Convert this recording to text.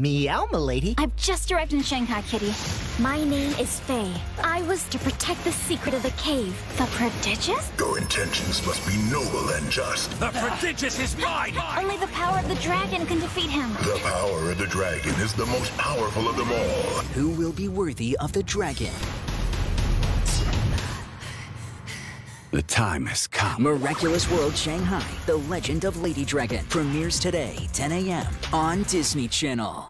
Meow, milady. I've just arrived in Shanghai, Kitty. My name is Fei. I was to protect the secret of the cave. The prodigious? Your intentions must be noble and just. The prodigious is mine! Only the power of the dragon can defeat him. The power of the dragon is the most powerful of them all. Who will be worthy of the dragon? The time has come. Miraculous World Shanghai, The Legend of Lady Dragon premieres today, 10 a.m. on Disney Channel.